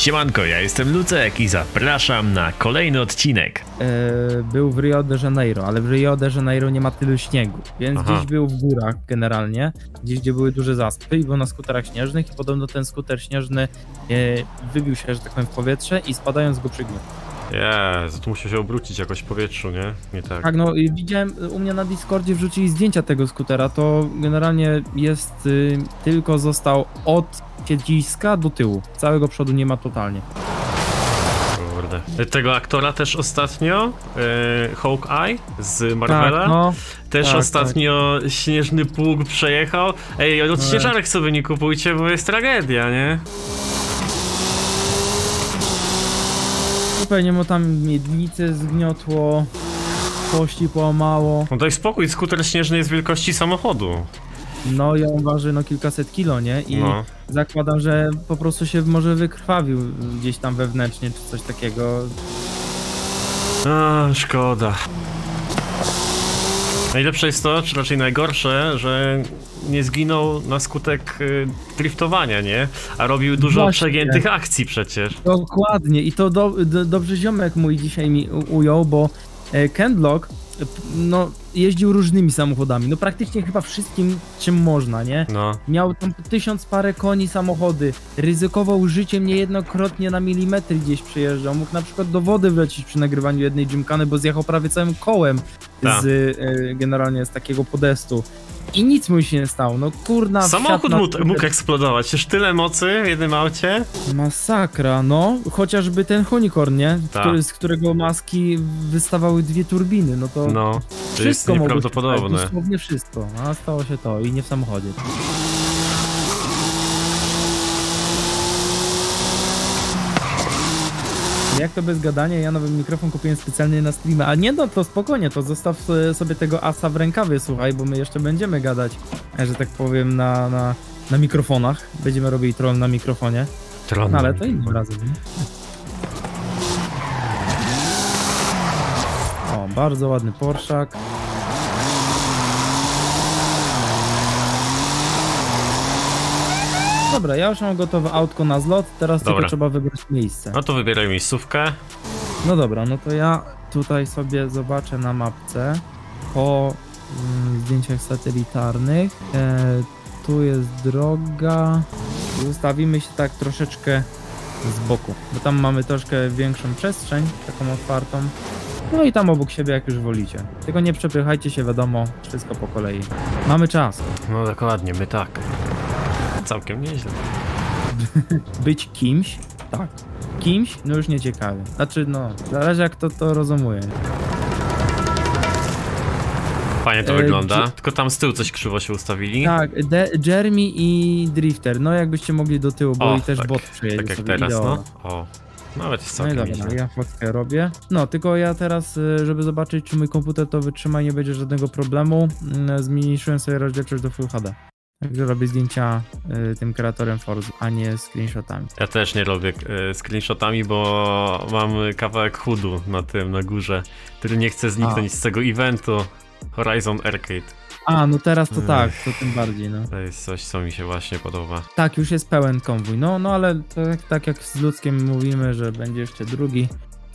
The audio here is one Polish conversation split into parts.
Siemanko, ja jestem Lucek i zapraszam na kolejny odcinek. e, był w Rio de Janeiro, ale w Rio de Janeiro nie ma tylu śniegu, więc Aha. gdzieś był w górach generalnie, gdzieś gdzie były duże zaspy i był na skuterach śnieżnych i podobno ten skuter śnieżny e, wybił się, że tak powiem, w powietrze i spadając go przygniótł. Jezu, to musiał się obrócić jakoś w powietrzu, nie? Nie tak. Tak, no i widziałem u mnie na Discordzie wrzucili zdjęcia tego skutera, to generalnie jest, y, tylko został od siedziska do tyłu, całego przodu nie ma totalnie. Kurde. Tego aktora też ostatnio, e, Hawkeye z Marvela, Tak, no, też tak, ostatnio śnieżny pług przejechał. Ej, odśnieżarek sobie nie kupujcie, bo jest tragedia, nie? Pewnie mu tam miednicę zgniotło, kości połamało. No daj spokój, skuter śnieżny jest wielkości samochodu. No i on waży no kilkaset kilo, nie? I No. zakładam, że po prostu się może wykrwawił gdzieś tam wewnętrznie czy coś takiego. A, szkoda. Najlepsze jest to, czy raczej najgorsze, że nie zginął na skutek y, driftowania, nie? A robił dużo Właśnie. przegiętych akcji przecież. Dokładnie i to do, do, dobrze ziomek mój dzisiaj mi ujął, bo e, Kendlock no jeździł różnymi samochodami, no praktycznie chyba wszystkim czym można, nie? No. Miał tam tysiąc parę koni samochody, ryzykował życiem niejednokrotnie na milimetry gdzieś przejeżdżał, mógł na przykład do wody wlecieć przy nagrywaniu jednej gymkany, bo zjechał prawie całym kołem Tak. z, e, generalnie z takiego podestu. I nic mu się nie stało, no kurna Samochód na mógł, mógł eksplodować, przecież tyle mocy w jednym aucie. Masakra, no. Chociażby ten Honikorn, nie? Tak. Który, z którego maski wystawały dwie turbiny, no to No, wszystko się nieprawdopodobne. stać, Dosłownie wszystko, a stało się to i nie w samochodzie. Jak to bez gadania, ja nowy mikrofon kupiłem specjalnie na streama, a nie no to spokojnie, to zostaw sobie tego asa w rękawie, słuchaj, bo my jeszcze będziemy gadać, e, że tak powiem, na, na, na mikrofonach, będziemy robili troll na mikrofonie. Tron. No ale to innym razem. nie? O, bardzo ładny Porszak. Dobra, ja już mam gotowe autko na zlot, teraz Dobra. tylko trzeba wybrać miejsce. No to wybieraj miejscówkę. No dobra, no to ja tutaj sobie zobaczę na mapce po mm, zdjęciach satelitarnych. E, tu jest droga. Zostawimy się tak troszeczkę z boku, bo tam mamy troszkę większą przestrzeń, taką otwartą. No i tam obok siebie, jak już wolicie. Tylko nie przepychajcie się, wiadomo, wszystko po kolei. Mamy czas. No dokładnie, my tak. Całkiem nieźle. Być kimś? Tak. Kimś? No już nie ciekawy. Znaczy, no, zależy jak to to rozumuje. Fajnie to E, wygląda. dzi- Tylko tam z tyłu coś krzywo się ustawili. Tak, De Jeremy i Drifter. No jakbyście mogli do tyłu, bo O, i też tak, bot przejedzie Tak jak teraz, no. O. Nawet jest No całkiem dobra, nieźle. ja fotkę robię. No, tylko ja teraz, y, żeby zobaczyć, czy mój komputer to wytrzyma i nie będzie żadnego problemu, mm, zmniejszyłem sobie rozdzielczość do Full HD. Także robię zdjęcia y, tym kreatorem Forza, a nie screenshotami. Ja też nie robię e, screenshotami, bo mam kawałek chudu na tym, na górze, który nie chce zniknąć z tego eventu Horizon Arcade. A, no teraz to tak, to tym bardziej, no. To jest coś, co mi się właśnie podoba. Tak, już jest pełen konwój. No, no ale tak, tak jak z Luckiem mówimy, że będzie jeszcze drugi.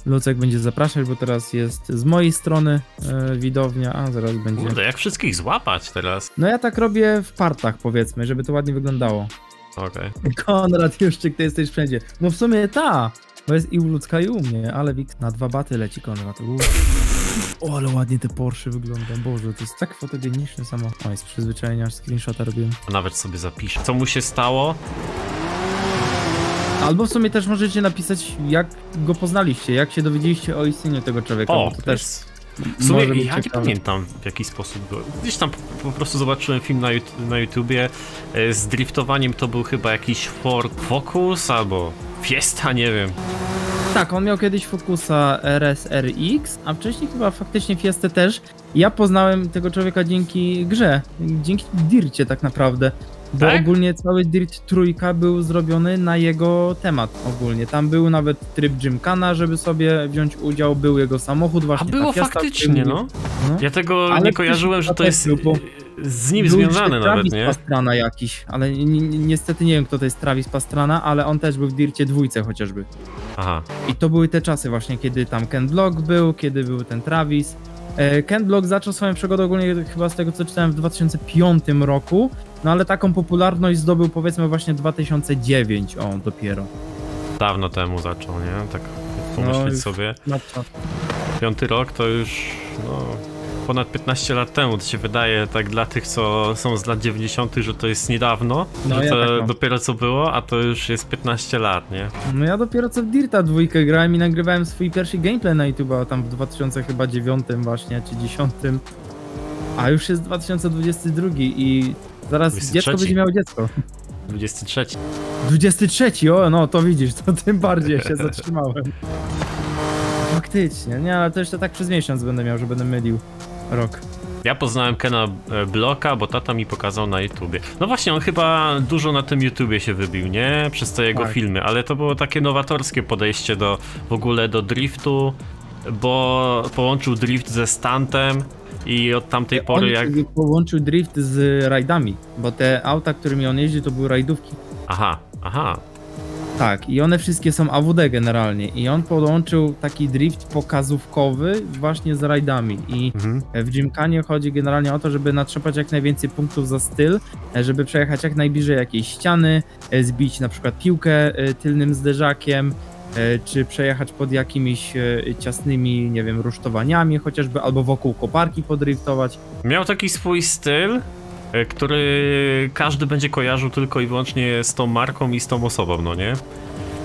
Lucek będzie zapraszać, bo teraz jest z mojej strony e, widownia, a zaraz będzie. Kurde, jak wszystkich złapać teraz? No ja tak robię w partach, powiedzmy, żeby to ładnie wyglądało. Okej. Konrad Juszczyk, ty jesteś wszędzie. No w sumie ta, bo jest i u Lucka i u mnie, ale Wik na dwa baty leci Konrad. O, ale ładnie te Porsche wygląda, Boże, to jest tak fotogeniczny samochód. Oj, z przyzwyczajenia aż screenshota robiłem. Nawet sobie zapiszę. Co mu się stało? Albo w sumie też możecie napisać, jak go poznaliście, jak się dowiedzieliście o istnieniu tego człowieka, O, to też. W sumie ja nie ciekawe. pamiętam w jaki sposób go. Gdzieś tam po, prostu zobaczyłem film na, na YouTubie. e, Z driftowaniem to był chyba jakiś Ford Focus albo Fiesta, nie wiem. Tak, on miał kiedyś Focusa RSRX, a wcześniej chyba faktycznie Fiestę też. Ja poznałem tego człowieka dzięki grze, dzięki Dircie tak naprawdę. Bo Tak? ogólnie cały Dirt trójka był zrobiony na jego temat ogólnie. Tam był nawet tryb Gymkana, żeby sobie wziąć udział, był jego samochód A właśnie. ta było Fiesta, faktycznie, no. No. Ja tego Ale nie kojarzyłem, że to jest był, bo- z nim jeszcze nawet, Travis nie? Pastrana jakiś, ale ni niestety nie wiem kto to jest Travis Pastrana, ale on też był w Dircie dwójce chociażby. Aha. I to były te czasy właśnie, kiedy tam Ken Block był, kiedy był ten Travis. E, Ken Block zaczął swoją przygodę ogólnie chyba z tego co czytałem w 2005 roku, no ale taką popularność zdobył powiedzmy właśnie 2009, o dopiero. Dawno temu zaczął, nie? Tak No, pomyśleć już- sobie. Piąty rok to już, no, ponad 15 lat temu, to się wydaje, tak dla tych, co są z lat 90., że to jest niedawno, No, że ja to tak dopiero co było, a to już jest 15 lat, nie? No ja dopiero co w Dirta dwójkę grałem i nagrywałem swój pierwszy gameplay na YouTube, tam w 2009 właśnie, czy 10. A już jest 2022 i zaraz 23. dziecko będzie miało dziecko. 23. 23, o no to widzisz, to tym bardziej się zatrzymałem. Faktycznie, nie, ale to jeszcze tak przez miesiąc będę miał, że będę mylił rok. Ja poznałem Kena e, Bloka, bo tata mi pokazał na YouTubie. No właśnie, on chyba dużo na tym YouTubie się wybił, nie? Przez te jego Tak. filmy, ale to było takie nowatorskie podejście do w ogóle do driftu, bo połączył drift ze stantem i od tamtej pory jak... On połączył drift z rajdami, bo te auta, którymi on jeździ, to były rajdówki. Aha, aha. Tak, i one wszystkie są AWD generalnie. I on połączył taki drift pokazówkowy właśnie z rajdami. I Mhm. w Gymkanie chodzi generalnie o to, żeby natrzepać jak najwięcej punktów za styl, e, żeby przejechać jak najbliżej jakiejś ściany, e, zbić na przykład piłkę e, tylnym zderzakiem, czy przejechać pod jakimiś ciasnymi, nie wiem, rusztowaniami chociażby, albo wokół koparki podriftować. Miał taki swój styl, który każdy będzie kojarzył tylko i wyłącznie z tą marką i z tą osobą, no nie?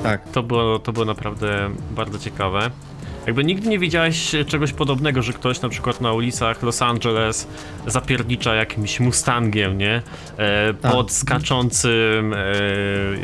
Tak. To było, to było naprawdę bardzo ciekawe. Jakby nigdy nie widziałeś czegoś podobnego, że ktoś na przykład na ulicach Los Angeles zapiernicza jakimś Mustangiem, nie? E, Tak. pod skaczącym e,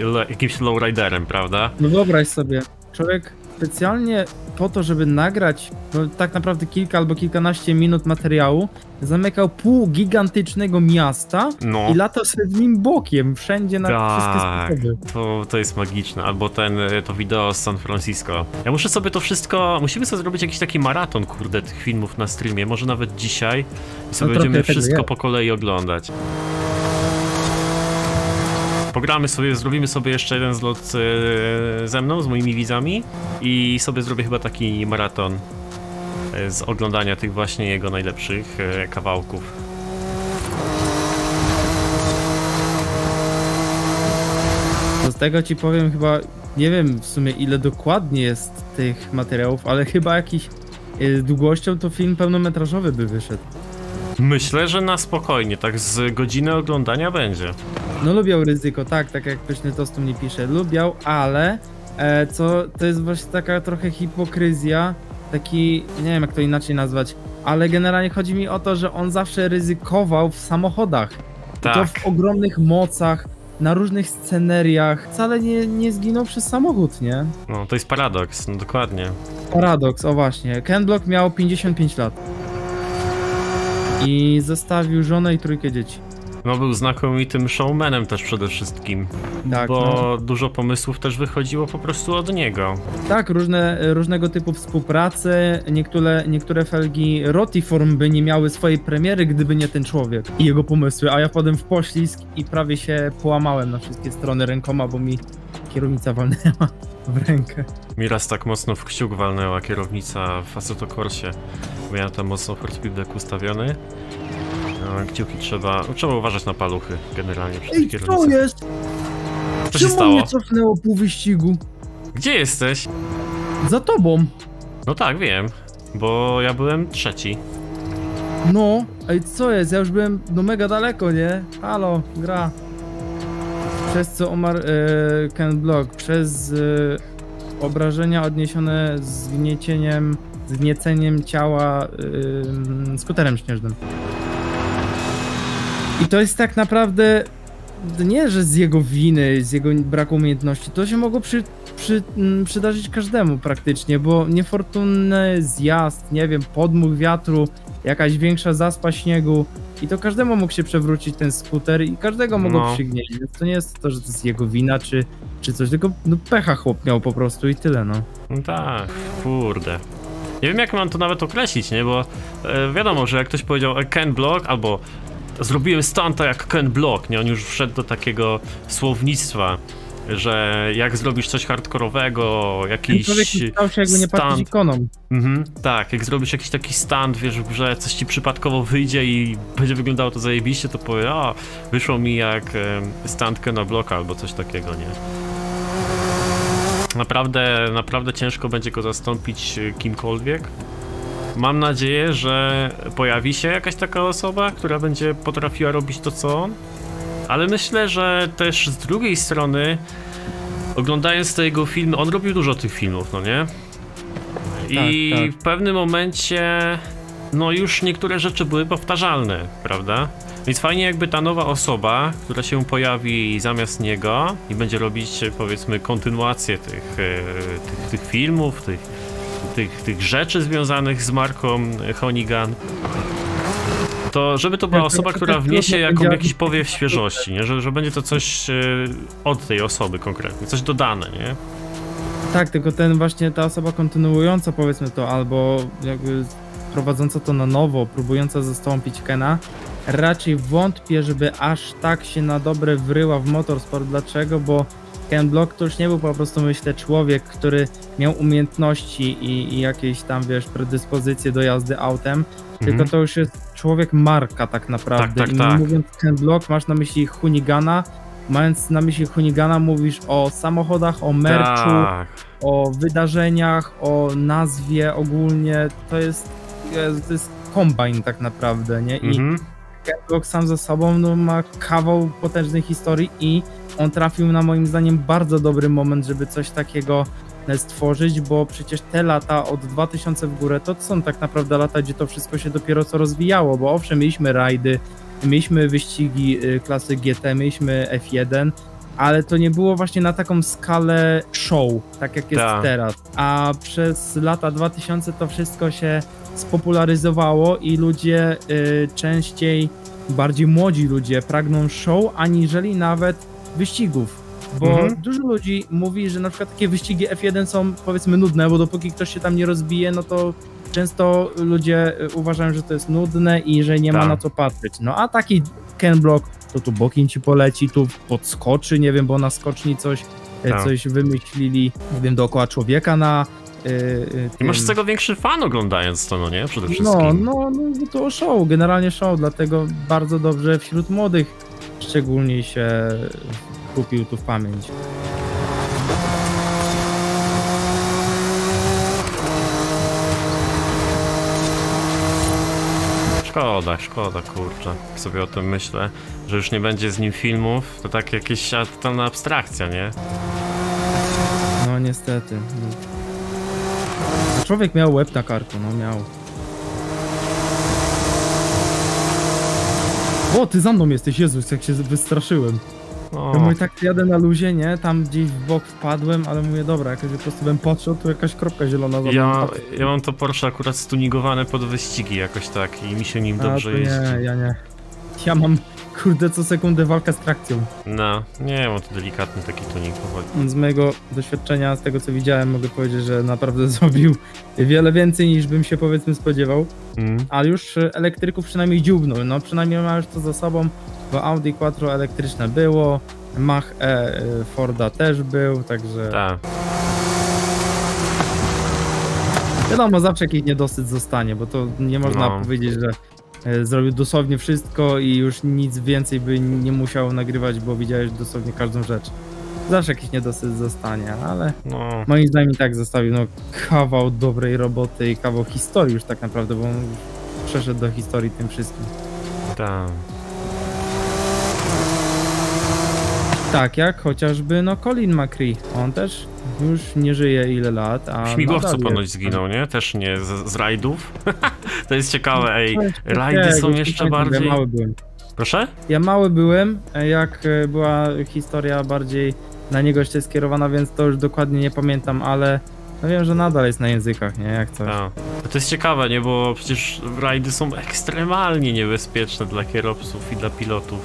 le, jakimś lowriderem, prawda? No wyobraź sobie, człowiek specjalnie po to, żeby nagrać no, tak naprawdę kilka albo kilkanaście minut materiału, zamykał pół gigantycznego miasta No. i latał sobie w nim bokiem, wszędzie na Tak, wszystkie sposoby. to, to jest magiczne. Albo ten, e, to wideo z San Francisco. Ja muszę sobie to wszystko, musimy sobie zrobić jakiś taki maraton, kurde, tych filmów na streamie, może nawet dzisiaj. I sobie trochę będziemy wszystko po kolei oglądać. Pogramy sobie, zrobimy sobie jeszcze jeden zlot e, ze mną, z moimi widzami i sobie zrobię chyba taki maraton e, z oglądania tych właśnie jego najlepszych e, kawałków. To z tego ci powiem chyba, nie wiem w sumie ile dokładnie jest tych materiałów, ale chyba jakiś długością to film pełnometrażowy by wyszedł. Myślę, że na spokojnie, tak z godziny oglądania będzie. No lubiał ryzyko, tak, tak jak Pyszny Tost mnie pisze, lubiał, ale e, co, to jest właśnie taka trochę hipokryzja, taki, nie wiem jak to inaczej nazwać, ale generalnie chodzi mi o to, że on zawsze ryzykował w samochodach. I To Tak. w ogromnych mocach, na różnych sceneriach, wcale nie, nie zginął przez samochód, nie? No, to jest paradoks, no dokładnie. Paradoks, o właśnie. Ken Block miał 55 lat. I zostawił żonę i trójkę dzieci. No, był znakomitym showmanem też przede wszystkim, Tak, bo no. dużo pomysłów też wychodziło po prostu od niego. Tak, różne, różnego typu współpracy. Niektóre, niektóre felgi Rotiform by nie miały swojej premiery, gdyby nie ten człowiek i jego pomysły. A ja wpadłem w poślizg i prawie się połamałem na wszystkie strony rękoma, bo mi kierownica walnęła w rękę. Mi raz tak mocno w kciuk walnęła kierownica w Assetto Corsie. Miałem tam mocno fortpivek ustawiony. Kciuki trzeba, trzeba uważać na paluchy generalnie przy tej Ej, co jest? Co się Czemu stało? mnie cofnęło pół wyścigu? Gdzie jesteś? Za tobą. No tak, wiem, bo ja byłem trzeci. No, ej, co jest? Ja już byłem no mega daleko, nie? Halo, gra. Przez co umarł e, Ken Block? Przez e, obrażenia odniesione zgniecieniem, zgnieceniem ciała e, skuterem śnieżnym. I to jest tak naprawdę nie, że z jego winy, z jego braku umiejętności, to się mogło przy, przy, m, przydarzyć każdemu praktycznie, bo niefortunny zjazd, nie wiem, podmuch wiatru, jakaś większa zaspa śniegu i to każdemu mógł się przewrócić ten skuter i każdego mogło No. przygnieść, więc to nie jest to, że to jest jego wina czy, czy coś, tylko no, pecha chłop miał po prostu i tyle, no. No tak, kurde. Nie wiem jak mam to nawet określić, nie? Bo e, wiadomo, że jak ktoś powiedział Ken Block albo zrobiłem stanta jak Ken Block, nie? On już wszedł do takiego słownictwa, że jak zrobisz coś hardkorowego, jakiś stał się jakby nie patrzeć stand, ikoną. Mhm, tak, jak zrobisz jakiś taki stand, wiesz, grze coś ci przypadkowo wyjdzie i będzie wyglądało to zajebiście, to powie, a wyszło mi jak stand Kena Blocka albo coś takiego, nie? Naprawdę, naprawdę ciężko będzie go zastąpić kimkolwiek. Mam nadzieję, że pojawi się jakaś taka osoba, która będzie potrafiła robić to co on. Ale myślę, że też z drugiej strony, oglądając te jego filmy, on robił dużo tych filmów, no nie? I Tak, tak. w pewnym momencie, no już niektóre rzeczy były powtarzalne, prawda? Więc fajnie jakby ta nowa osoba, która się pojawi zamiast niego i będzie robić powiedzmy kontynuację tych, e, tych, tych filmów, tych, tych, tych rzeczy związanych z marką Honigan, to żeby to była osoba, która wniesie jaką, jakiś powiew świeżości, nie? Że, że będzie to coś e, od tej osoby konkretnie, coś dodane, nie? Tak, tylko ten właśnie ta osoba kontynuująca powiedzmy to, albo jakby prowadząca to na nowo, próbująca zastąpić Kena, raczej wątpię, żeby aż tak się na dobre wryła w motorsport. Dlaczego? Bo Ken Block to już nie był po prostu, myślę, człowiek, który miał umiejętności i, i jakieś tam, wiesz, predyspozycje do jazdy autem, tylko Mhm. to już jest człowiek marka tak naprawdę. Tak, tak, I tak. mówiąc Ken Block, masz na myśli Hunigana, mając na myśli Hunigana mówisz o samochodach, o merchu, Tak. o wydarzeniach, o nazwie ogólnie, to jest, to jest kombajn tak naprawdę, nie? I Mhm. Kenlock sam ze sobą no, ma kawał potężnej historii i on trafił na moim zdaniem bardzo dobry moment, żeby coś takiego e, stworzyć, bo przecież te lata od 2000 w górę to są tak naprawdę lata, gdzie to wszystko się dopiero co rozwijało, bo owszem, mieliśmy rajdy, mieliśmy wyścigi y, klasy GT, mieliśmy F1, ale to nie było właśnie na taką skalę show, tak jak jest Tak. teraz. A przez lata 2000 to wszystko się spopularyzowało i ludzie y, częściej, bardziej młodzi ludzie pragną show, aniżeli nawet wyścigów. Bo Mhm. dużo ludzi mówi, że na przykład takie wyścigi F1 są powiedzmy nudne, bo dopóki ktoś się tam nie rozbije, no to często ludzie y, uważają, że to jest nudne i że nie ma Tak. na co patrzeć. No a taki Ken Block, to tu bokiem ci poleci, tu podskoczy, nie wiem, bo na skoczni coś, y, Tak. coś wymyślili, nie wiem, dookoła człowieka na... y, y, I masz z tego większy fan oglądając to, no nie? Przede no, wszystkim. no, no bo to show, generalnie show, dlatego bardzo dobrze wśród młodych szczególnie się kupił tu w pamięć. Szkoda, szkoda, kurczę. Jak sobie o tym myślę, że już nie będzie z nim filmów, to tak jakieś totalna abstrakcja, nie? No niestety. Człowiek miał łeb na karku, no miał. O, ty za mną jesteś, Jezus, jak się wystraszyłem. O, Ja mówię, tak jadę na luzie, nie? Tam gdzieś w bok wpadłem, ale mówię, dobra, jakoś po prostu bym patrzył, tu jakaś kropka zielona za ja, patrzę. ja mam to Porsche akurat stunigowane pod wyścigi jakoś tak i mi się nim A, dobrze to jeździ. nie, ja nie. Ja mam, kurde, co sekundę walkę z trakcją. No, nie, mam to delikatny taki tuning powoli. Z mojego doświadczenia, z tego co widziałem, mogę powiedzieć, że naprawdę zrobił wiele więcej niż bym się powiedzmy spodziewał, Mm. ale już e, elektryków przynajmniej dziubnął, no przynajmniej ma już to za sobą, bo Audi Quattro elektryczne było, Mach E e, Forda też był, także Tak. wiadomo, zawsze jakiś niedosyt zostanie, bo to nie można No. powiedzieć, że e, zrobił dosłownie wszystko i już nic więcej by nie musiał nagrywać, bo widziałeś dosłownie każdą rzecz. Zawsze jakiś niedosyt zostanie, ale No, moim zdaniem i tak zostawił no, kawał dobrej roboty i kawał historii już tak naprawdę, bo on przeszedł do historii tym wszystkim. tak. Tak, jak chociażby no Colin McRae. On też już nie żyje ile lat, a W śmigłowcu ponoć zginął, nie? Też nie z, z rajdów. to jest ciekawe, ej. Coś Rajdy takiego, są jeszcze pamiętam, bardziej- Ja mały byłem. Proszę? Ja mały byłem, jak e, była historia bardziej na niego jeszcze skierowana, więc to już dokładnie nie pamiętam, ale no wiem, że nadal jest na językach, nie? Jak coś. Tak. To jest ciekawe, nie? Bo przecież rajdy są ekstremalnie niebezpieczne dla kierowców i dla pilotów.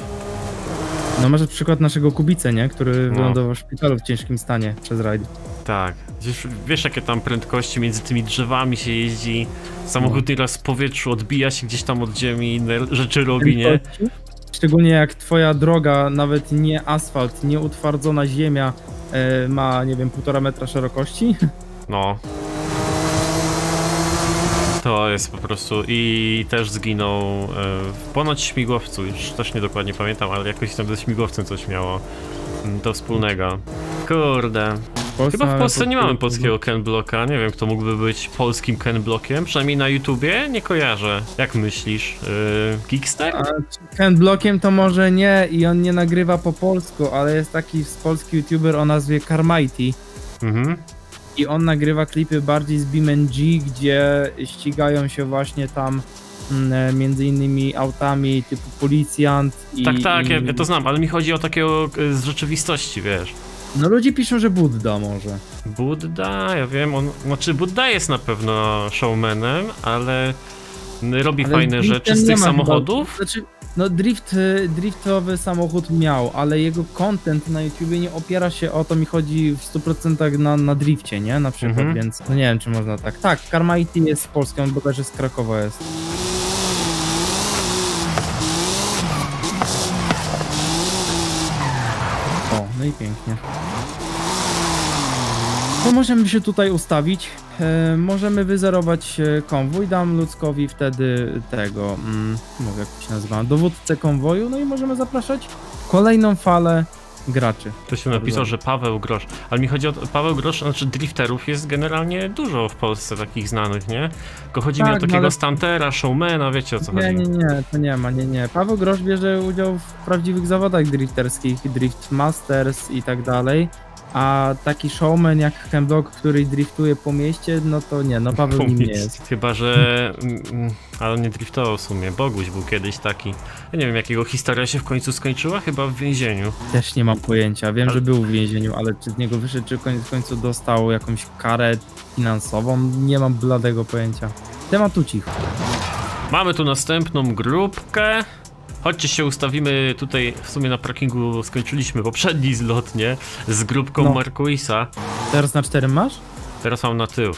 No może przykład naszego Kubice, nie? Który No. wylądował w szpitalu w ciężkim stanie przez rajd. Tak. Wiesz, wiesz jakie tam prędkości między tymi drzewami się jeździ, samochód nieraz w powietrzu odbija się gdzieś tam od ziemi, inne rzeczy robi, nie? Szczególnie jak twoja droga, nawet nie asfalt, nie utwardzona ziemia e, ma, nie wiem, półtora metra szerokości. No. To jest po prostu i też zginął e, ponoć śmigłowcu, już też nie dokładnie pamiętam, ale jakoś tam ze śmigłowcem coś miało mm, to wspólnego. Kurde. Chyba w Polsce nie mamy polskiego- polskiego Ken Blocka, nie wiem kto mógłby być polskim Ken Blockiem, przynajmniej na YouTubie nie kojarzę. Jak myślisz? Yy, Geekster? A Handblockiem to może nie i on nie nagrywa po polsku, ale jest taki polski youtuber o nazwie Carmighty Mhm. I on nagrywa klipy bardziej z BeamNG, gdzie ścigają się właśnie tam mm, między innymi autami typu policjant i... Tak, tak, i... ja, to znam, ale mi chodzi o takiego e, z rzeczywistości, wiesz. No ludzie piszą, że Budda może. Budda, ja wiem, on, znaczy Budda jest na pewno showmanem, ale robi Ale fajne rzeczy z tych chyba- samochodów. Znaczy, no drift, y, driftowy samochód miał, ale jego content na YouTubie nie opiera się o to, mi chodzi w 100% na, na drifcie, nie? Na przykład, Mhm. więc no nie wiem, czy można tak. Tak, Carmighty jest z Polski, on bodajże z Krakowa jest. O, no i pięknie. To możemy się tutaj ustawić. E, możemy wyzerować e, konwój. Dam ludzkowi wtedy tego, mm, mówię jak to się nazywa, dowódcę konwoju. No i możemy zapraszać kolejną falę graczy. To się napisał, że Paweł Grosz. Ale mi chodzi o Paweł Grosz, znaczy drifterów jest generalnie dużo w Polsce takich znanych, nie? Tylko chodzi mi o Tak, no takiego ale- stantera, showmana, wiecie o co Nie, chodzi. nie, nie, to nie ma, nie, nie. Paweł Grosz bierze udział w prawdziwych zawodach drifterskich, Drift Masters i tak dalej. A taki showman jak Ken Block, który driftuje po mieście, no to nie, no Paweł nim nie Pomysł. jest. Chyba, że. mm, mm, Ale on nie driftował w sumie. Boguś był kiedyś taki. Ja nie wiem, jakiego historia się w końcu skończyła? Chyba w więzieniu. Też nie mam pojęcia. Wiem, Ale- że był w więzieniu, ale czy z niego wyszedł, czy koniec końców dostał jakąś karę finansową, nie mam bladego pojęcia. Tematu cicho. Mamy tu następną grupkę. Chodźcie się ustawimy tutaj, w sumie na parkingu skończyliśmy poprzedni zlot, nie? Z grupką No. Marquisa. Teraz na czterem masz? Teraz mam na tył.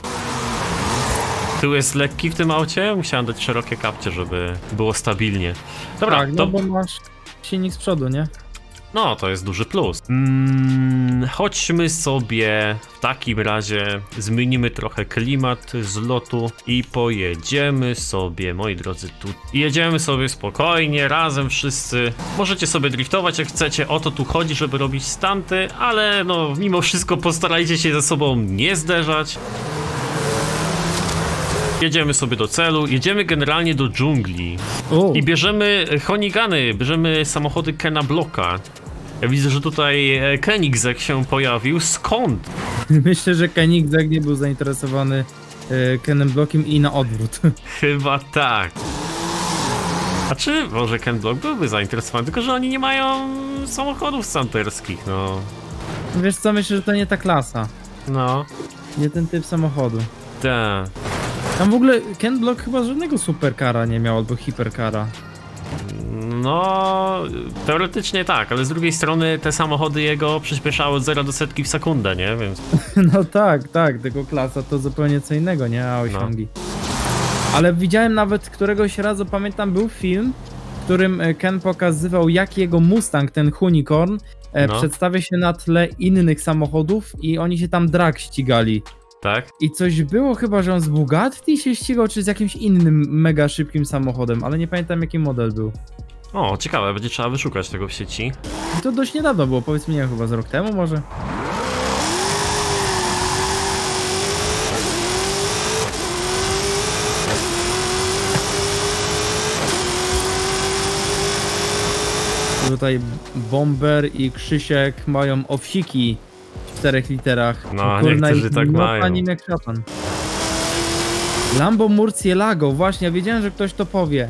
Tył jest lekki w tym aucie, musiałem dać szerokie kapcie, żeby było stabilnie. Dobra, tak, no to, bo masz silnik z przodu, nie? No to jest duży plus. Mm, chodźmy sobie w takim razie, zmienimy trochę klimat z lotu i pojedziemy sobie, moi drodzy, tu. I jedziemy sobie spokojnie, razem wszyscy. Możecie sobie driftować jak chcecie, o to tu chodzi, żeby robić stanty, ale no mimo wszystko postarajcie się ze sobą nie zderzać. Jedziemy sobie do celu, jedziemy generalnie do dżungli O, i bierzemy honigany, bierzemy samochody Kena Blocka. Ja widzę, że tutaj e, Koenigsegg się pojawił. Skąd? myślę, że Koenigsegg nie był zainteresowany e, Kenem Blockiem i na odwrót. Chyba tak. A czy może Ken Block byłby zainteresowany, tylko że oni nie mają samochodów santerskich, no. Wiesz co, myślę, że to nie ta klasa. No, Nie ten typ samochodu. tak. Tam w ogóle Ken Block chyba żadnego superkara nie miał, albo hiperkara. No, teoretycznie tak, ale z drugiej strony te samochody jego przyspieszały od 0 do setki w sekundę, nie? Więc No tak, tak, tylko klasa to zupełnie co innego, nie? A osiągi. Ale widziałem nawet któregoś razu, pamiętam, był film, w którym e, Ken pokazywał, jak jego Mustang, ten Unicorn, e, No. przedstawia się na tle innych samochodów i oni się tam drag ścigali. tak? I coś było chyba, że on z Bugatti się ścigał, czy z jakimś innym mega szybkim samochodem, ale nie pamiętam jaki model był. O, ciekawe, będzie trzeba wyszukać tego w sieci. I to dość niedawno było, powiedzmy, nie wiem, chyba z rok temu może. Tutaj Bomber i Krzysiek mają owsiki w czterech literach. No, Kurna, niektórzy tak no, mają. Nim jak szatan. Lambo Murcielago, właśnie, ja wiedziałem, że ktoś to powie.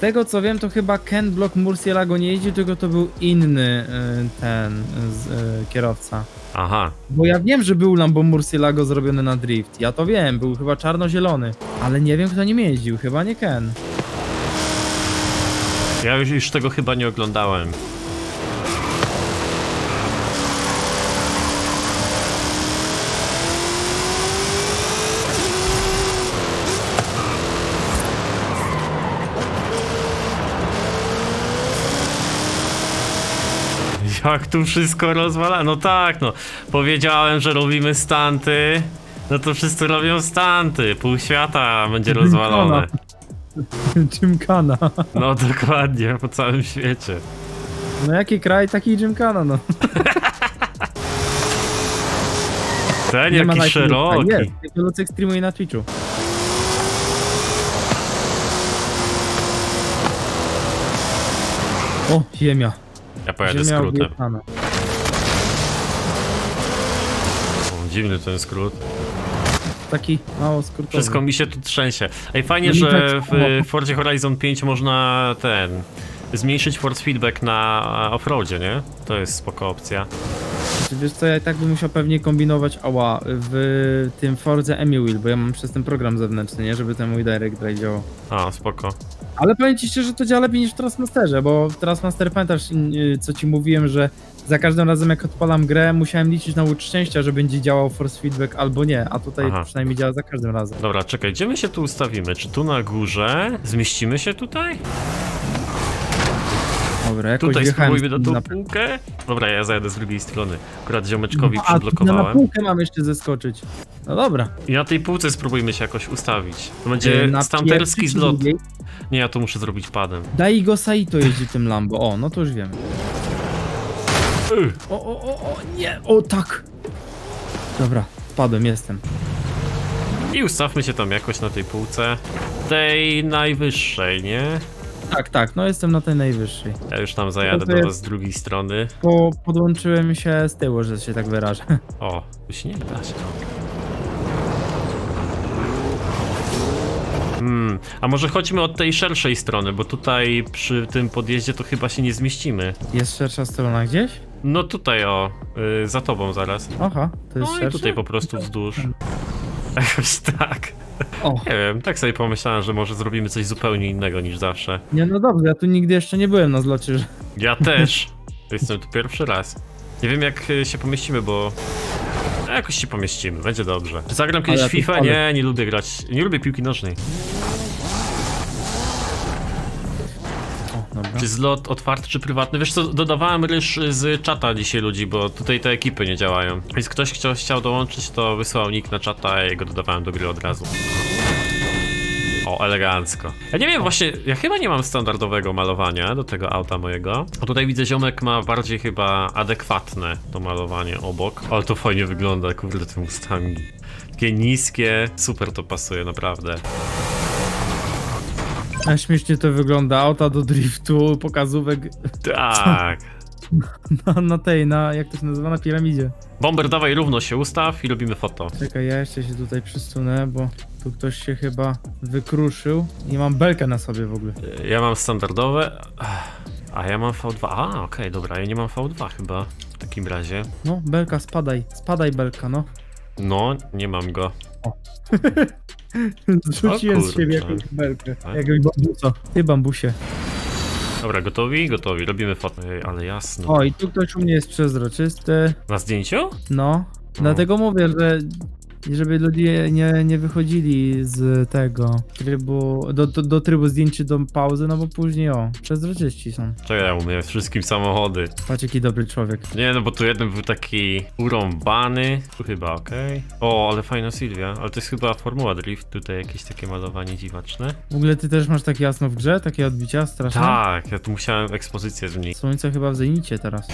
Z tego co wiem, to chyba Ken Block Murcielago nie jeździł, tylko to był inny y, ten z, y, kierowca. Aha, Bo ja wiem, że był Lambo Murcielago zrobiony na drift. Ja to wiem, był chyba czarno-zielony. Ale nie wiem, kto nim jeździł, chyba nie Ken. ja już, już tego chyba nie oglądałem. Jak tu wszystko rozwala? No tak, no. Powiedziałem, że robimy stanty. No to wszyscy robią stanty. Pół świata będzie rozwalone. Gymkana. No dokładnie, po całym świecie. No jaki kraj, taki Gymkana, no. Ten Nie jaki szeroki. Jest, tylko Lucek streamuje na Twitchu. O, ziemia. Ja pojadę Ziemia skrótem. objechana. O, dziwny ten skrót. Taki mało skrótowy. Wszystko mi się tu trzęsie. Ej, fajnie, że w Forzie Horizon 5 można ten... Zmniejszyć force feedback na offroadzie, nie? To jest spoko opcja. Wiesz co, ja i tak bym musiał pewnie kombinować ała w tym Forze Emywheel, bo ja mam przez ten program zewnętrzny, nie? Żeby ten mój Direct Drive działał. A, spoko. Ale powiem ci szczerze, że to działa lepiej niż w Trustmasterze, bo w Trustmaster pamiętasz, y, co ci mówiłem, że za każdym razem jak odpalam grę, musiałem liczyć na łódź szczęścia, że będzie działał force feedback albo nie, a tutaj Aha. przynajmniej działa za każdym razem. Dobra, czekaj, gdzie my się tu ustawimy? Czy tu na górze? Zmieścimy się tutaj? Dobra, jakoś Tutaj spróbujmy tym tą półkę. Dobra, ja zajadę z drugiej strony. Akurat ziomeczkowi No, a, tu na przyblokowałem. półkę mam jeszcze zeskoczyć. No dobra. I na tej półce spróbujmy się jakoś ustawić. To będzie Y, na stamterski zlot. Nie, ja to muszę zrobić padem. Daigo Saito jeździ tym Lambo. O, no to już wiemy. Ugh. O, o, o, o, nie, o tak. Dobra, padłem, jestem. I ustawmy się tam jakoś na tej półce. Tej najwyższej, nie? Tak, tak, no jestem na tej najwyższej. Ja już tam zajadę do was z drugiej strony. Po, podłączyłem się z tyłu, że się tak wyrażę. O, tu się nie da się. Hmm, a może chodźmy od tej szerszej strony, bo tutaj przy tym podjeździe to chyba się nie zmieścimy. Jest szersza strona gdzieś? No tutaj o, y, za tobą zaraz. Aha, to jest No i szersza? tutaj po prostu wzdłuż. Jakoś tak. O, Nie wiem, tak sobie pomyślałem, że może zrobimy coś zupełnie innego niż zawsze. nie no dobrze, ja tu nigdy jeszcze nie byłem na zlocie. że- Ja też. Jestem tu pierwszy raz. Nie wiem jak y, się pomieścimy, bo... A jakoś się pomieścimy, będzie dobrze. Zagram kiedyś Ale FIFA? Nie, nie lubię grać. Nie lubię piłki nożnej. Czy zlot otwarty, czy prywatny? Wiesz co, dodawałem ryż z czata dzisiaj ludzi, bo tutaj te ekipy nie działają. Więc ktoś chciał, chciał dołączyć, to wysłał nick na czata i go dodawałem do gry od razu. O, elegancko. Ja nie wiem, właśnie, ja chyba nie mam standardowego malowania do tego auta mojego. A tutaj widzę, ziomek ma bardziej chyba adekwatne to malowanie obok. Ale to fajnie wygląda, kurde, te Mustangi. Takie niskie, super to pasuje, naprawdę. A śmiesznie to wygląda, auta do driftu, pokazówek Tak. na, na tej, na, jak to się nazywa, na piramidzie. Bomber, dawaj równo się ustaw i robimy foto. Czekaj, ja jeszcze się tutaj przysunę, bo tu ktoś się chyba wykruszył i mam belkę na sobie w ogóle. Ja mam standardowe, a ja mam V2. A, okej, dobra, ja nie mam V2 chyba w takim razie. No, belka, spadaj, spadaj belka, no. No, nie mam go. Zrzuciłem z siebie jakąś belkę, Tak? jakiegoś bambusa. Ty bambusie. Dobra, gotowi? Gotowi, robimy foto. Ej, ale jasno. O, i tu ktoś u mnie jest przezroczysty, Na zdjęciu? no. Dlatego mówię, że żeby ludzie nie, nie wychodzili z tego trybu, do, do, do trybu zdjęcia do pauzy, no bo później o, przezroczyści są. Czekaj, ja umiem wszystkim samochody. Patrz jaki dobry człowiek. Nie, no bo tu jeden był taki urąbany. Tu chyba, okej. O, ale fajna Sylwia. Ale to jest chyba Formuła Drift. Tutaj jakieś takie malowanie dziwaczne. W ogóle ty też masz takie jasno w grze, takie odbicia straszne? Tak, ja tu musiałem ekspozycję zmienić. Słońce chyba w zenicie teraz.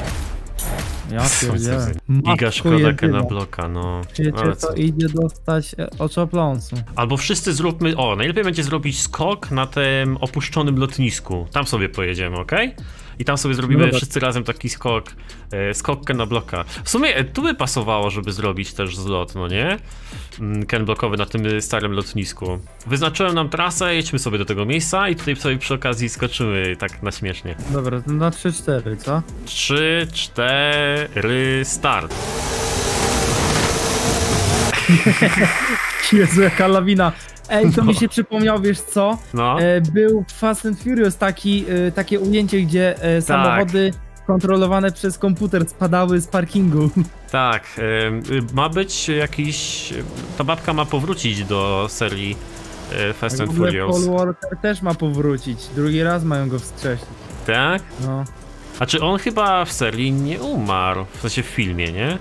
Ja pierdzielę. Matko Giga szkoda jedyna. na bloka, no. Wiecie, Ale to co? Idzie dostać e, oczopląsu. Albo wszyscy zróbmy. O, najlepiej będzie zrobić skok na tym opuszczonym lotnisku. Tam sobie pojedziemy, ok? I tam sobie zrobimy Dobra. wszyscy razem taki skok, e, skokkę na bloka. W sumie e, tu by pasowało, żeby zrobić też zlot, no nie? Mm, Ken blokowy na tym starym lotnisku. Wyznaczyłem nam trasę, jedźmy sobie do tego miejsca i tutaj sobie przy okazji skoczymy tak na śmiesznie. Dobra, to na 3-4, co? 3, 4, start. Jezu, jaka lawina. Ej, to mi się przypomniał, wiesz co? No. E, był Fast and Furious taki, e, takie ujęcie, gdzie Tak. e, samochody kontrolowane przez komputer spadały z parkingu. Tak, ma być jakiś. Ta babka ma powrócić do serii Fast and Furious. Paul Walker też ma powrócić. Drugi raz mają go wskrzesić. Tak? No. A czy on chyba w serii nie umarł? W sensie w filmie, nie?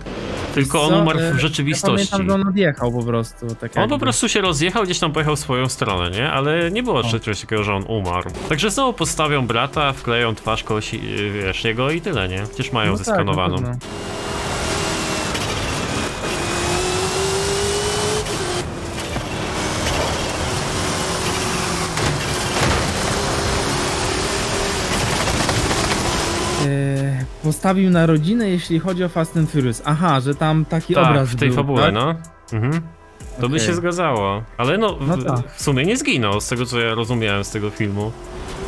Tylko on umarł E, w rzeczywistości. Ja pamiętam, że on odjechał po prostu. Tak On po jakby. prostu się rozjechał, gdzieś tam pojechał w swoją stronę, nie? Ale nie było czegoś takiego, że on umarł. Także znowu postawią brata, wkleją twarz kogoś, wiesz, jego i tyle, nie? Przecież mają No tak, zeskanowaną. na pewno. E, Postawił na rodzinę, jeśli chodzi o Fast and Furious. Aha, że tam taki tak, obraz w tej był, fabule, tak? no. Mhm. To by Okej. się zgadzało. Ale no, w, No tak. w sumie nie zginął, z tego co ja rozumiałem z tego filmu.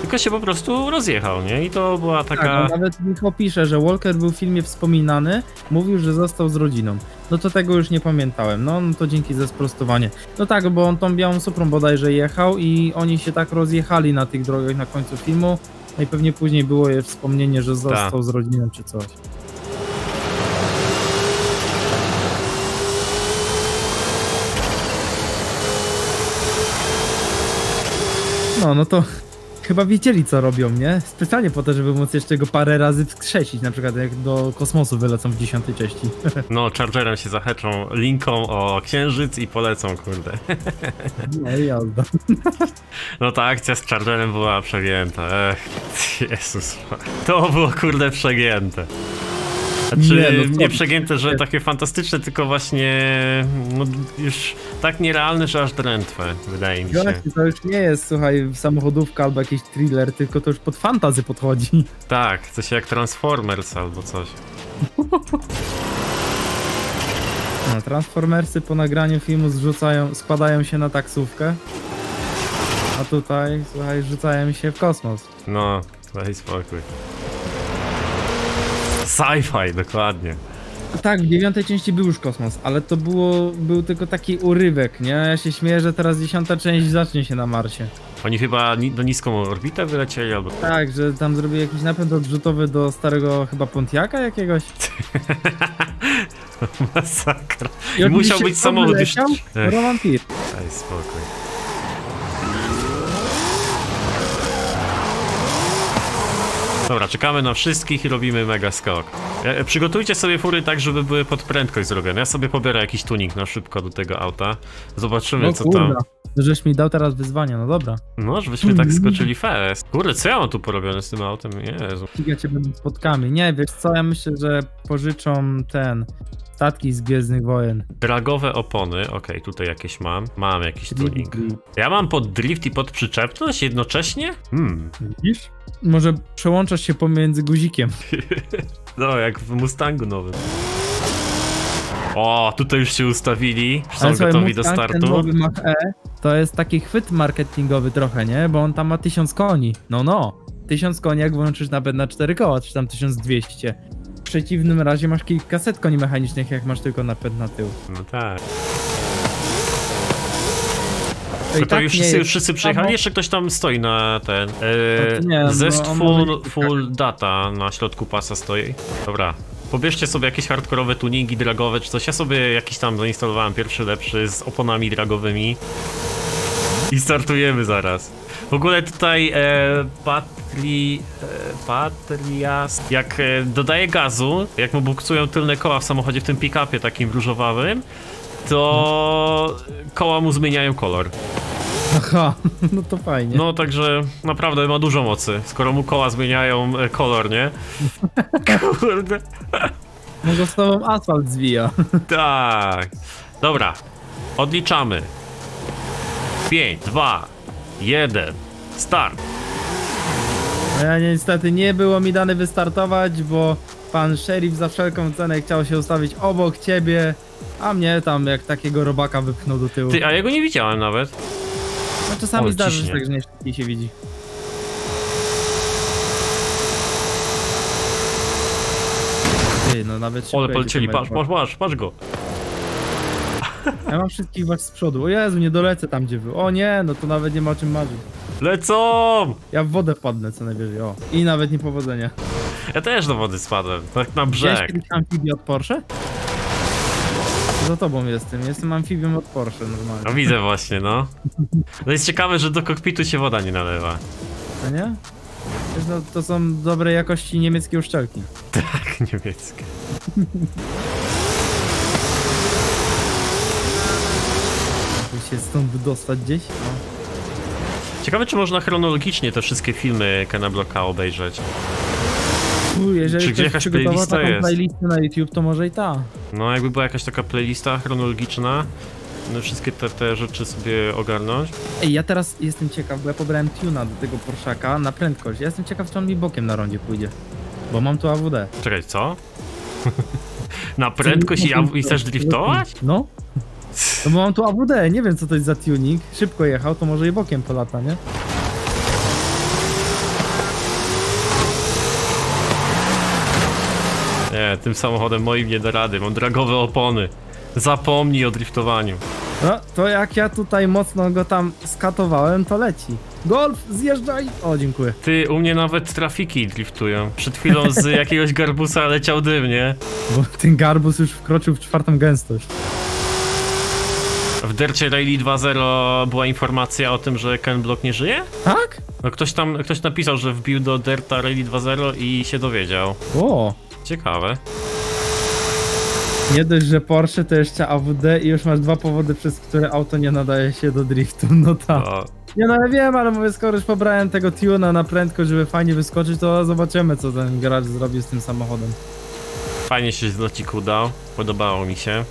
Tylko się po prostu rozjechał, nie? I to była Tak, taka... on nawet Michał pisze, że Walker był w filmie wspominany, mówił, że został z rodziną. No to tego już nie pamiętałem, no, no to dzięki za sprostowanie. No tak, bo on tą białą suprą bodajże jechał i oni się tak rozjechali na tych drogach na końcu filmu, no i pewnie później było je wspomnienie, że został z rodziną czy coś. No, no to chyba wiedzieli co robią, nie? Specjalnie po to, żeby móc jeszcze go parę razy wskrzesić, na przykład jak do kosmosu wylecą w dziesiątej części. No, Chargerem się zaheczą linką o księżyc i polecą, kurde. No i jazda. No ta akcja z Chargerem była przegięta. Ech, Jezus. To było kurde przegięte. Znaczy, Nie, nie, no co? przegięte, że takie fantastyczne, tylko właśnie no, już tak nierealne, że aż drętwe, wydaje mi się. Właśnie, to już nie jest, słuchaj, samochodówka albo jakiś thriller, tylko to już pod fantazy podchodzi. Tak, coś jak Transformers albo coś. No, Transformersy po nagraniu filmu zrzucają, składają się na taksówkę. A tutaj, słuchaj, rzucają się w kosmos. No, daj spokój. Sci-fi, dokładnie. Tak, w dziewiątej części był już kosmos, ale to było, był tylko taki urywek, nie? Ja się śmieję, że teraz dziesiąta część zacznie się na Marsie. Oni chyba ni do niską orbitę wylecieli albo... Tak, że tam zrobił jakiś napęd odrzutowy do starego chyba Pontiaka jakiegoś. Masakra. I I musiał być samochód już... Roman Pir. daj spokój. Dobra, czekamy na wszystkich i robimy mega skok. E, przygotujcie sobie fury tak, żeby były pod prędkość zrobione. Ja sobie pobiorę jakiś tuning na szybko do tego auta. Zobaczymy, No co tam. kurda. Żeś mi dał teraz wyzwanie, no dobra. No, żebyśmy tak skoczyli fest. Kurde, co ja mam tu porobione z tym autem? Jezu. Giga cię będą spotkami. Nie, wiesz co, ja myślę, że pożyczą ten statki z Gwiezdnych Wojen. Dragowe opony, okej, tutaj jakieś mam. Mam jakiś tuning. Ja mam pod drift i pod przyczepność jednocześnie? Hmm. Widzisz? Może przełączasz się pomiędzy guzikiem. No, jak w Mustangu nowym. O, tutaj już się ustawili. Są Ale gotowi do startu. E to jest taki chwyt marketingowy trochę, nie? Bo on tam ma 1000 koni. No no. 1000 koni jak włączysz napęd na 4 koła, czy tam 1200. W przeciwnym razie masz kilkaset koni mechanicznych, jak masz tylko napęd na tył. No tak. to tak już wszyscy, jest wszyscy przyjechali, jeszcze ktoś tam stoi na ten. No to nie, zest no full, full data na środku pasa stoi. Dobra. Pobierzcie sobie jakieś hardkorowe tuningi dragowe czy coś. Ja sobie jakiś tam zainstalowałem pierwszy lepszy z oponami dragowymi. I startujemy zaraz. W ogóle tutaj e, Patri, e, Patrias, jak e, dodaje gazu, jak mu buksują tylne koła w samochodzie, w tym pick-upie takim różowawym, to koła mu zmieniają kolor. Aha, no to fajnie. No także naprawdę ma dużo mocy, skoro mu koła zmieniają e, kolor, nie? Kurde. Może z tobą asfalt zwija. Tak. Dobra. Odliczamy. 5, 2, 1. Start. Ja niestety nie było mi dane wystartować, bo pan szerif za wszelką cenę chciał się ustawić obok ciebie, a mnie tam jak takiego robaka wypchnął do tyłu. Ty, a ja go nie widziałem nawet. No czasami Ale zdarza się tak, że nie wszystkich się widzi. Ty, no nawet szybko Ole polecieli, patrz, patrz, patrz, patrz go. Ja mam wszystkich was z przodu. O Jezu, nie dolecę tam gdzie wy. O nie, no to nawet nie ma o czym marzyć. Lecą! Ja w wodę wpadnę co najwyżej, o. I nawet nie powodzenia. Ja też do wody spadłem, tak na brzeg. kiedyś amfibię od Porsche? Za tobą jestem, jestem amfibią od Porsche normalnie. No widzę właśnie, no. No jest ciekawe, że do kokpitu się woda nie nalewa. To nie? Wiesz, No, to są dobrej jakości niemieckie uszczelki. Tak, niemieckie. Się stąd wydostać gdzieś. No. Ciekawe, czy można chronologicznie te wszystkie filmy Kena Blocka obejrzeć. U, jeżeli Czy gdzie jakaś playlista jest? playlistę na YouTube, to może i ta. No, jakby była jakaś taka playlista chronologiczna, no wszystkie te, te rzeczy sobie ogarnąć. Ej, ja teraz jestem ciekaw, bo ja pobrałem tuna do tego Porszaka na prędkość. Ja jestem ciekaw, czy on mi bokiem na rondzie pójdzie. Bo mam tu AWD. Czekaj, co? Na prędkość i, i chcesz driftować? No. No bo mam tu AWD, nie wiem co to jest za tuning. Szybko jechał, to może i bokiem polata, nie? Nie, tym samochodem moim nie da rady, mam dragowe opony. Zapomnij o driftowaniu. No, to jak ja tutaj mocno go tam skatowałem, to leci. Golf, zjeżdżaj! O, dziękuję. Ty, u mnie nawet trafiki driftują. Przed chwilą z jakiegoś garbusa leciał dym, nie? Bo ten garbus już wkroczył w czwartą gęstość. W Dercie Rally 2.0 była informacja o tym, że Ken Block nie żyje? Tak? No ktoś tam, ktoś napisał, że wbił do Derta Rally 2.0 i się dowiedział. O, Ciekawe. nie dość, że Porsche, to jeszcze AWD i już masz dwa powody, przez które auto nie nadaje się do driftu. No tak. To Nie no, ale wiem, ale mówię, skoro już pobrałem tego tuna na prędkość, żeby fajnie wyskoczyć, to zobaczymy, co ten gracz zrobi z tym samochodem. fajnie się zlocik udał, podobało mi się.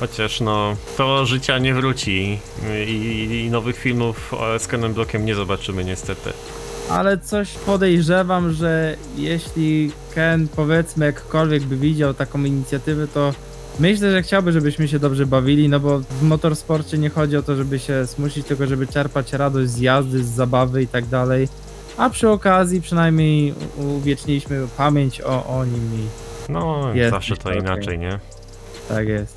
Chociaż no, to życia nie wróci i, i nowych filmów z Kenem Blockiem nie zobaczymy niestety. Ale coś podejrzewam, że jeśli Ken powiedzmy jakkolwiek by widział taką inicjatywę, to myślę, że chciałby, żebyśmy się dobrze bawili, no bo w motorsporcie nie chodzi o to, żeby się smucić, tylko żeby czerpać radość z jazdy, z zabawy i tak dalej. A przy okazji przynajmniej uwieczniliśmy pamięć o, o nim i No, Jest zawsze to inaczej, nie? tak jest.